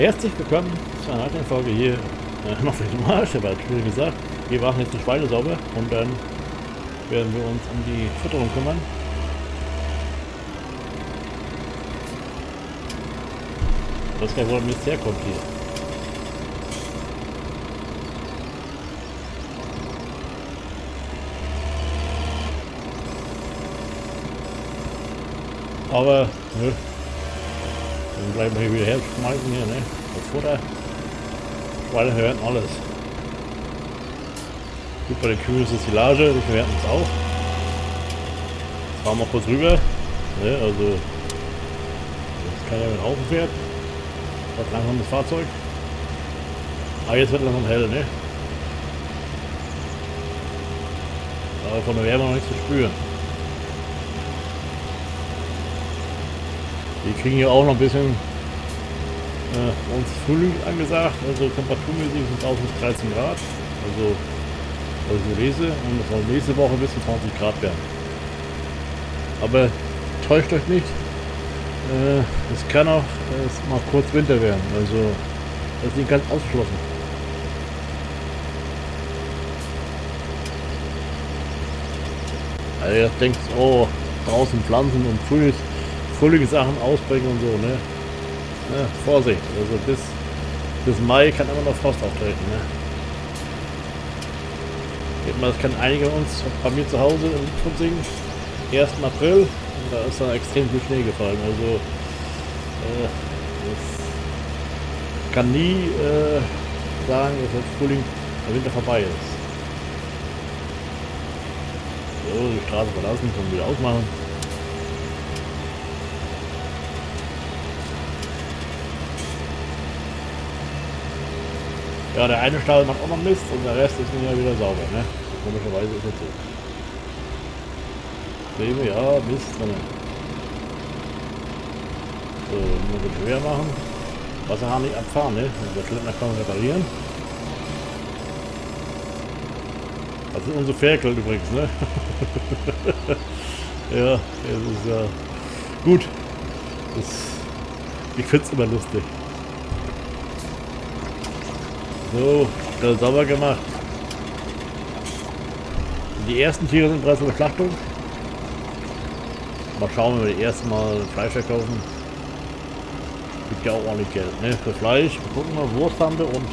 Herzlich willkommen zu einer weiteren Folge hier äh, noch vielleicht mal, aber wie gesagt, wir machen jetzt die Schweine sauber und dann werden wir uns um die Fütterung kümmern. Ich weiß gar nicht, das herkommt hier. Aber, nö. Dann bleiben wir hier wieder herschmeißen hier, ne? Das Futter. Schweine hören alles. Gut, bei den Kühen ist es Silage, die verwerten es auch. Jetzt fahren wir kurz rüber. Ne? Also, jetzt kann ja mit Haufen fährt. Das langsames Fahrzeug. Aber jetzt wird langsam hell, ne? Aber von der Wärme noch nichts zu spüren. Wir kriegen hier auch noch ein bisschen äh, uns Frühling angesagt, also temperaturmäßig sind auch bis 13 Grad, also was ich so lese, und es soll nächste Woche bis zu 20 Grad werden. Aber täuscht euch nicht, äh, es kann auch äh, mal kurz Winter werden, also das ist nicht ganz ausgeschlossen. Also ihr denkt, oh, draußen Pflanzen und Früh Frühlingssachen ausbringen und so, ne? Ja, Vorsicht, also bis, bis Mai kann immer noch Frost auftreten, ne? Das kennen einige uns bei mir zu Hause in Tutzing, 1. April, da ist dann extrem viel Schnee gefallen, also äh, kann nie äh, sagen, dass jetzt Frühling, der Winter vorbei ist. So, die Straße verlassen, können wir wieder ausmachen. Ja, der eine Stall macht auch noch Mist und der Rest ist nun ja wieder sauber, ne? Komischerweise ist es so. Sehen ja, Mist drin. So, nur wird schwer machen. Wasserhahn nicht abfahren, ne? Der Klempner kann man reparieren. Das sind unsere Ferkel übrigens, ne? ja, es ist ja gut. Das, ich find's immer lustig. So, schnell sauber gemacht. Die ersten Tiere sind bereits der Schlachtung. Mal schauen, wenn wir die ersten Mal Fleisch verkaufen. Gibt ja auch ordentlich Geld, ne? Für Fleisch. Wir gucken mal, Wurst haben wir und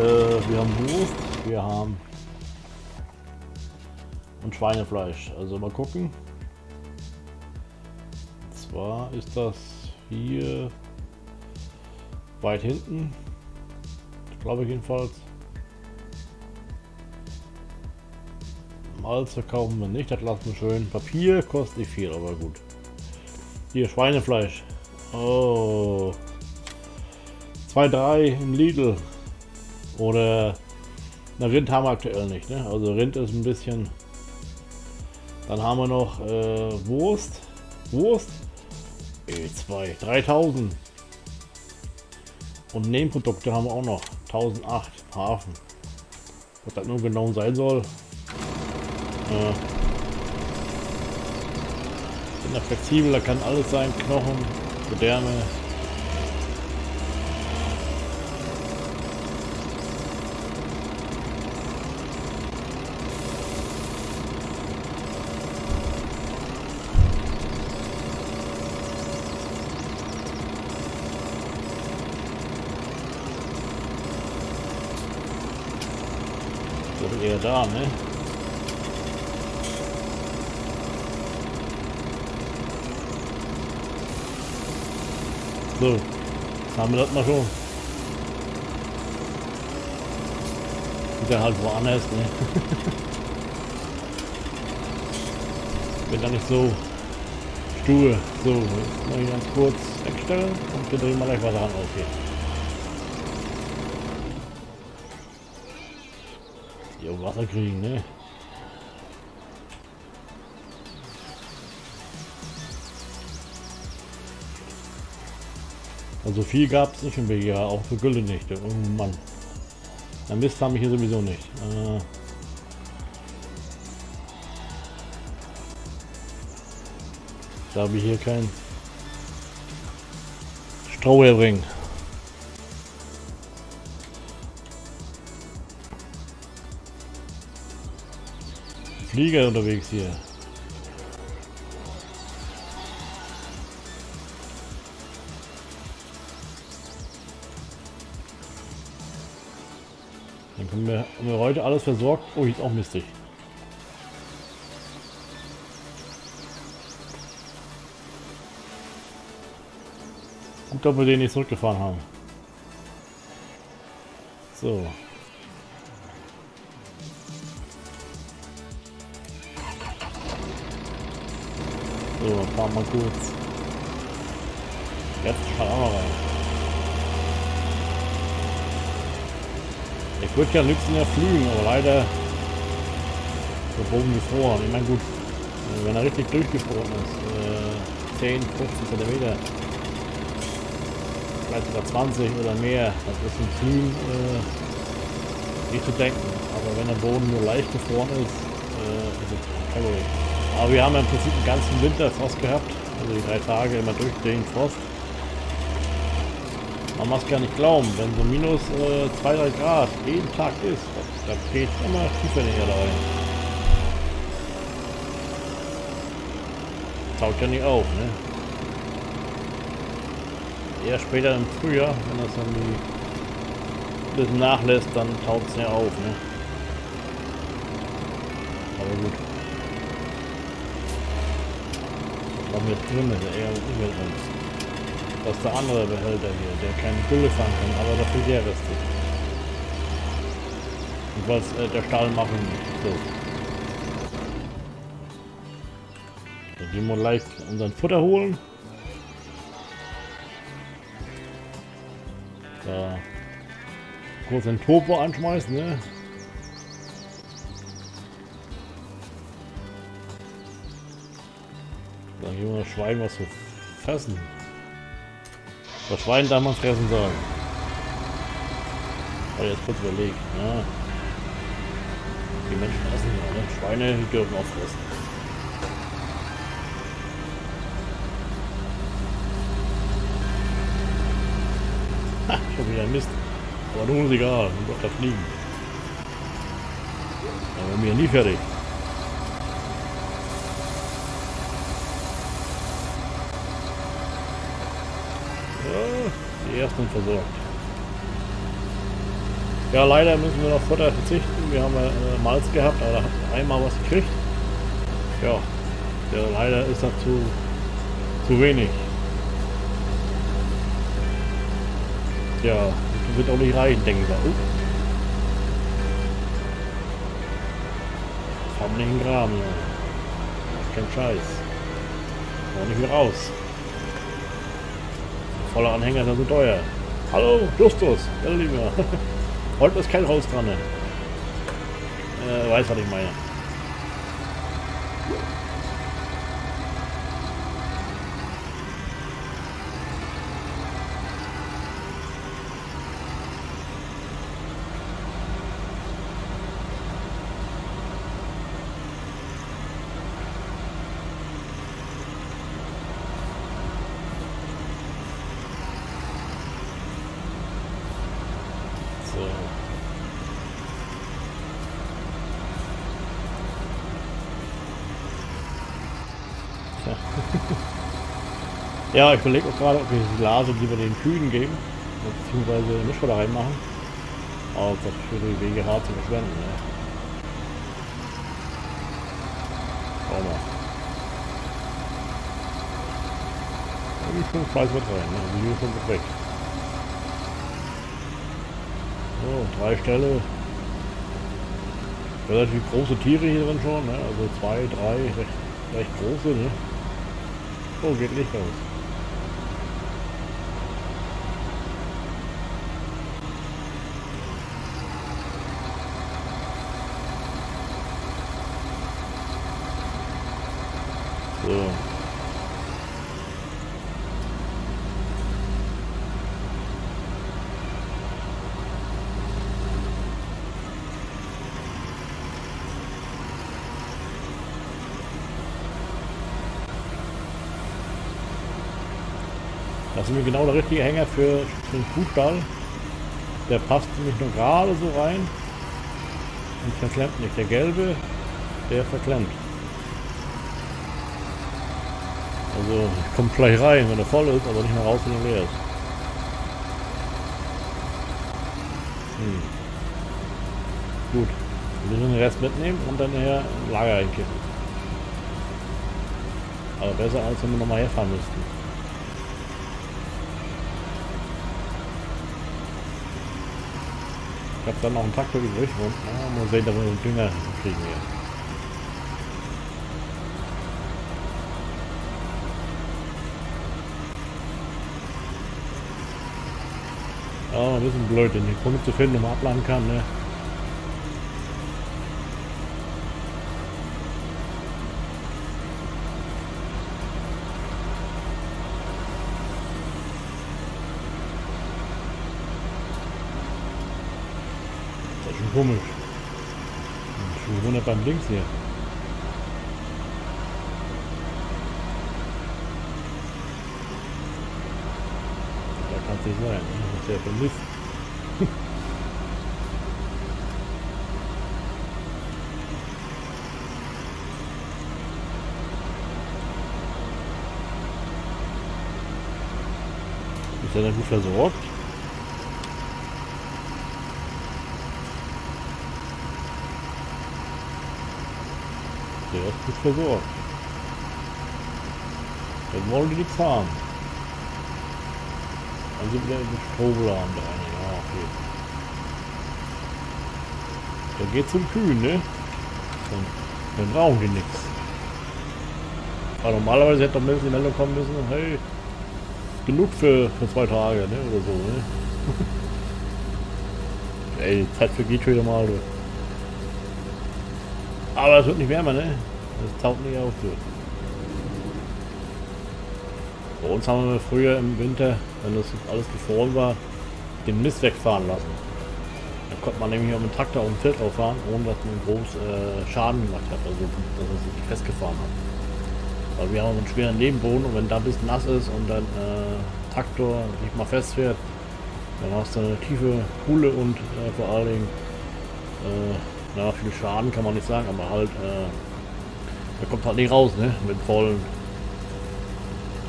äh, wir haben Wurst, wir haben und Schweinefleisch. Also mal gucken. Und zwar ist das hier weit hinten. Glaube ich jedenfalls. Malz verkaufen wir nicht, das lassen wir schön. Papier kostet nicht viel, aber gut. Hier, Schweinefleisch. Oh. 2,3 im Lidl. Oder na, Rind haben wir aktuell nicht, ne? Also Rind ist ein bisschen. Dann haben wir noch äh, Wurst. Wurst. E2. 3000. Und Nebenprodukte haben wir auch noch. 1008 Hafen. Was das nun genau sein soll. Äh, bin da flexibel, da kann alles sein. Knochen, Gedärme. So eher da, ne? So, haben wir das mal schon. Wieder halt woanders, ne? Bin da nicht so stur. So, jetzt mal ganz kurz wegstellen und wir drehen mal gleich Wasser an aufgeht. Hier Wasser kriegen, ne? Also viel gab es nicht im BGH, auch für Gülle nicht. Oh Mann. Der Mist haben wir hier sowieso nicht. Äh da habe ich hier kein Stroh herbringen. Flieger unterwegs hier. Dann haben wir, haben wir heute alles versorgt. Oh, ist auch mistig. Gut, dass wir den nicht zurückgefahren haben. So. So, fahren wir kurz. Jetzt fahren wir rein. Ich würde ja liebsten ja flügen, aber leider der Boden gefroren. Ich meine gut, wenn er richtig durchgefroren ist, äh, 10, 15 cm, vielleicht sogar 20 oder mehr, das ist ein Flügen äh, nicht zu denken. Aber wenn der Boden nur leicht gefroren ist, äh, ist es kein Problem. Aber wir haben im Prinzip den ganzen Winter Frost gehabt. Also die drei Tage immer durchdrehend Frost. Man muss gar nicht glauben, wenn so minus 2-3 äh, Grad jeden Tag ist, da geht immer tiefer in die Erde rein. Taut ja nicht auf, ne? Eher später im Frühjahr, wenn das dann ein bisschen nachlässt, dann taut es ja auf, ne? Aber gut. Was mit drin ist, eher mit uns. Das ist der andere Behälter hier, der keine Gülle fangen kann, aber dafür der Rest. Und was äh, der Stall machen so. Dann gehen wir leicht unseren Futter holen. Da kurz den Turbo anschmeißen, ne? Dann gehen wir das Schwein was zu fressen. Das Schwein darf man fressen sagen. Aber jetzt kurz überlegt, ja. Die Menschen essen ja, ne? Schweine dürfen auch fressen. Ha, schon wieder Mist. Aber nun ist egal, nun doch da fliegen. Aber mir nie fertig. Die ersten versorgt. Ja, leider müssen wir auf Futter verzichten. Wir haben äh, Malz gehabt, aber da hat einmal was gekriegt. Ja, ja leider ist das zu, zu wenig. Ja, das wird auch nicht reichen, denke ich mal. Uh. Komm nicht in den Graben, ja. Kein Scheiß. Auch nicht mehr raus. Voller Anhänger ja so teuer. Hallo, Justus, ja lieber. Heute ist kein Haus dran. Ne? Äh, weiß, was ich meine. Ja, ich überlege auch gerade, ob wir die Blase lieber den Kühen geben, beziehungsweise Mischfutter reinmachen. Aber das würde die Wege hart zu verschwenden. Ne? Schau mal. Irgendwie fünf Fleiß wird rein, ne? Also hier schon weg. So, drei Ställe. Relativ große Tiere hier drin schon, ne? Also zwei, drei, recht, recht große, ne? Oh, geht nicht raus. So. Das ist mir genau der richtige Hänger für, den Kuhstall. Der passt nämlich nur gerade so rein und verklemmt nicht. Der gelbe der verklemmt. Also kommt gleich rein, wenn er voll ist, aber nicht mehr raus, wenn er leer ist. Hm. Gut. Wir müssen den Rest mitnehmen und dann ein Lager einkippen. Aber besser als wenn wir nochmal herfahren müssten. Ich habe dann noch einen Traktor übrig und na, mal sehen, dass wir den Dünger kriegen hier. Ja, ein bisschen blöd, den Kunde zu finden, wo man abladen kann, ne? Komisch. Schon wundert beim Links hier. Da kann es nicht sein. Das ist ja vermisst. ist er dann gut versorgt? Der ist gut versorgt. Dann wollen die nichts haben. Dann sind wir im Strohladen da eine. Ja, okay. Der geht zum Kühen, ne? Dann, dann brauchen die nichts. Aber normalerweise hätte doch die Meldung kommen müssen, hey, genug für, für zwei Tage, ne? Oder so, ne? Ey, Zeit vergeht schon wieder mal, du. Aber es wird nicht wärmer, ne? Das taucht nicht auf. Bei uns haben wir früher im Winter, wenn das alles gefroren war, den Mist wegfahren lassen. Da konnte man nämlich auch mit dem Traktor um den Feld fahren, ohne dass man groß äh, Schaden gemacht hat, also dass es sich festgefahren hat. Weil wir haben einen schweren Nebenboden und wenn da ein bisschen nass ist und dann äh, Traktor nicht mal festfährt, dann hast du eine tiefe Kuhle und äh, vor allen Dingen ja, viel Schaden kann man nicht sagen, aber halt, äh, der kommt halt nicht raus, ne? Mit vollen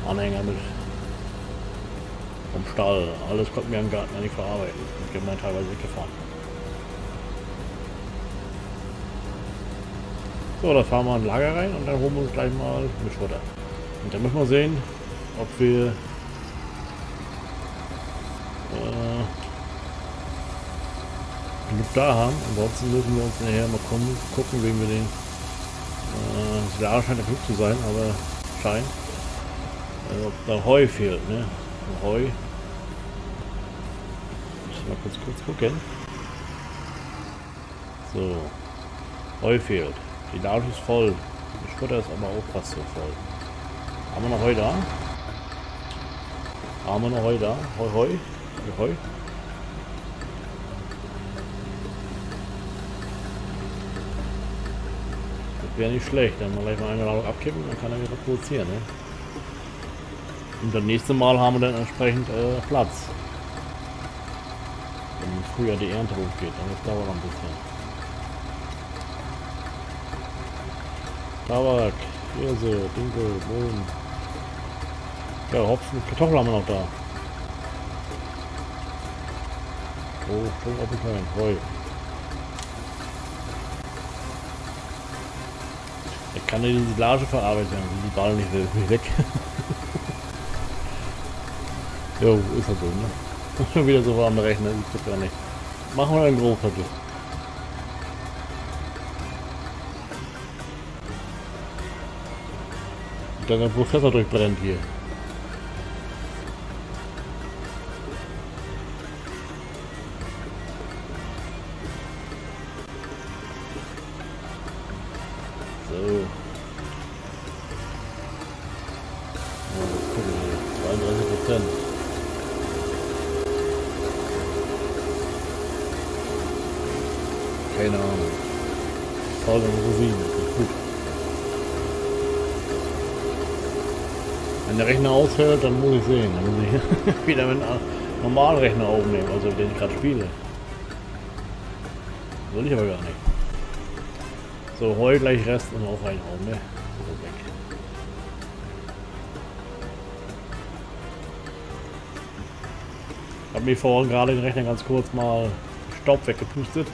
Anhänger mit vom Stall. Alles konnten wir im Garten ja nicht verarbeiten. Wir haben teilweise weggefahren. So, da fahren wir ein Lager rein und dann holen wir uns gleich mal mit Schotter. Und dann müssen wir sehen, ob wir genug da haben. Ansonsten müssen wir uns nachher mal kommen, gucken, wegen wir den äh, Silage scheint ja genug zu sein, aber scheint. Also, da Heu fehlt, ne? Heu. Ich mal kurz kurz gucken. So. Heu fehlt. Die Lage ist voll. Die Sputter ist aber auch fast so voll. Haben wir noch Heu da? Haben wir noch Heu da? Heu, Heu? Heu? Wäre nicht schlecht, dann mal gleich mal eine Ladung abkippen, dann kann er wieder produzieren. Ne? Und das nächste Mal haben wir dann entsprechend äh, Platz. Wenn früher die Ernte hochgeht, dann das dauert noch ein bisschen. Tabak, Hirse, Dinkel, Bohnen. Ja, Hopfen, Kartoffeln haben wir noch da. Oh, schon aufgefallen. Heu. Kann er die Silage verarbeiten, die Ball nicht weg. jo, ist halt so, ne? Schon wieder so warm rechnen, ich guck gar nicht. Machen wir einen Großkartoffel. Dann der Professor durchbrennt hier. Ausfällt, dann muss ich sehen. Dann muss ich wieder mit einem Normalrechner aufnehmen, also den ich gerade spiele. Will ich aber gar nicht. So, Heu gleich Rest und auch reinhauen, ne? So, weg. Hab mir vorhin gerade den Rechner ganz kurz mal Staub weggepustet.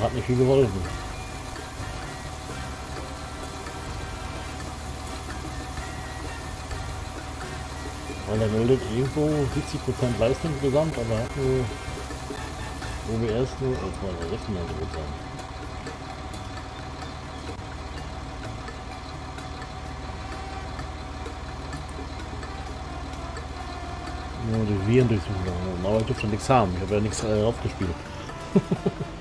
Hat nicht viel geholfen. Weil er meldet irgendwo 70% Leistung gesamt, aber hat nur OBS nur, als war der Rechner sozusagen. Nur die Viren durchsuchen. Aber ich dürfte nichts haben. Ich habe ja nichts äh, aufgespielt.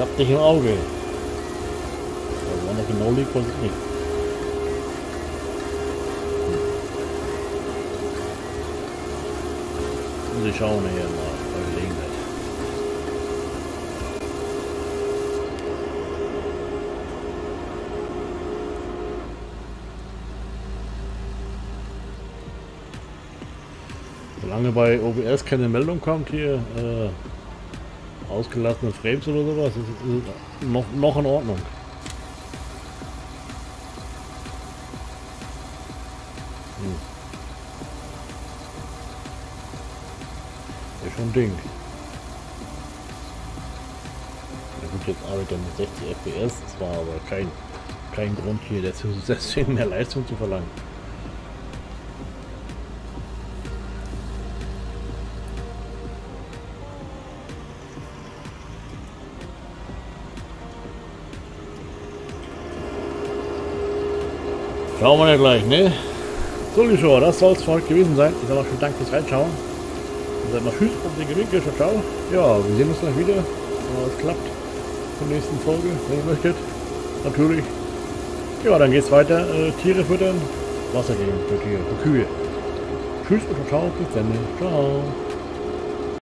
Ich hab dich im Auge. Also, wann er genau liegt, weiß ich nicht. Muss ich schauen hier mal bei Gelegenheit. Solange bei OBS keine Meldung kommt hier, äh, ausgelassene Frames oder sowas, ist, ist noch, noch in Ordnung. Hm. Ist schon ein Ding. Ja gut, jetzt arbeitet er mit 60 FPS, das war aber kein, kein Grund hier deswegen mehr Leistung zu verlangen. Schauen wir ja gleich, ne? So, Zuschauer, das soll es für heute gewesen sein. Ich sage mal schönen Dank fürs Reinschauen. Und dann mal Tschüss und dicke Winkel, ciao, ciao. Ja, wir sehen uns gleich wieder, wenn es klappt, zur nächsten Folge, wenn ihr möchtet. Natürlich. Ja, dann geht's weiter. Äh, Tiere füttern, Wasser geben für Tiere, für Kühe. Tschüss und ciao, ciao, bis dann. Ciao.